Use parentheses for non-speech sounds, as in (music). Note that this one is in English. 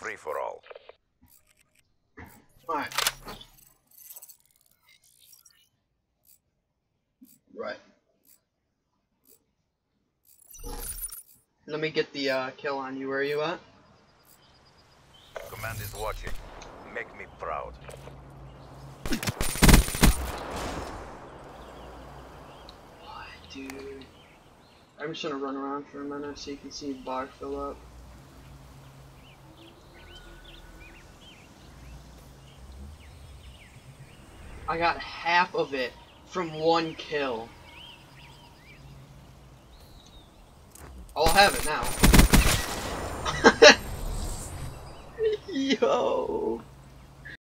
Free for all. Alright. Right. Let me get the uh, kill on you. Where are you at? Command is watching. Make me proud. Dude? I'm just gonna run around for a minute so you can see the bar fill up. I got half of it from one kill. Oh, I'll have it now. (laughs) Yo.